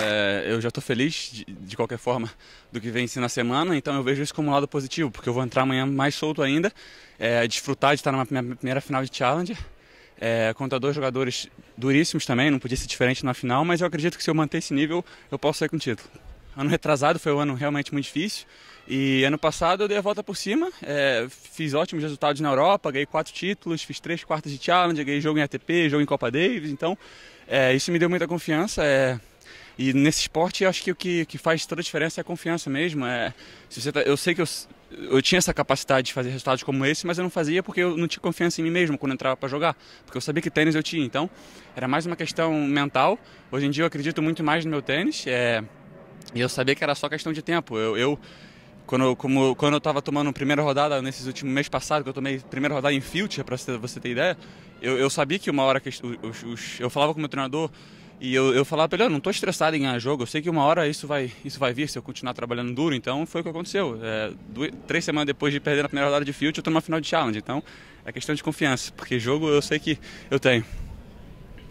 É, eu já estou feliz de, de, qualquer forma do que vem na semana, então eu vejo isso como um lado positivo, porque eu vou entrar amanhã mais solto ainda, é, desfrutar de estar na minha primeira final de Challenger, é, contra dois jogadores duríssimos também, não podia ser diferente na final, mas eu acredito que se eu manter esse nível eu posso sair com o título. Ano retrasado foi um ano realmente muito difícil, e ano passado eu dei a volta por cima, é, fiz ótimos resultados na Europa, ganhei quatro títulos, fiz três quartas de Challenger, ganhei jogo em ATP, jogo em Copa Davis, então é, isso me deu muita confiança. É, e nesse esporte eu acho que o que, que faz toda a diferença é a confiança mesmo. É, se você tá, eu sei que eu, eu tinha essa capacidade de fazer resultados como esse, mas eu não fazia porque eu não tinha confiança em mim mesmo quando entrava para jogar, porque eu sabia que tênis eu tinha. Então era mais uma questão mental. Hoje em dia eu acredito muito mais no meu tênis. É, e eu sabia que era só questão de tempo. Eu, eu quando, como, quando eu estava tomando primeira rodada nesses últimos meses passados, que eu tomei primeira rodada em Future, para você, ter ideia, eu, eu sabia que uma hora que os, os, eu falava com o meu treinador e eu, eu falava para ele, eu não estou estressado em ganhar jogo, eu sei que uma hora isso vai, isso vai vir se eu continuar trabalhando duro, então foi o que aconteceu. É, duas, três semanas depois de perder na primeira rodada de Future, eu estou numa final de Challenge, então é questão de confiança, porque jogo eu sei que eu tenho.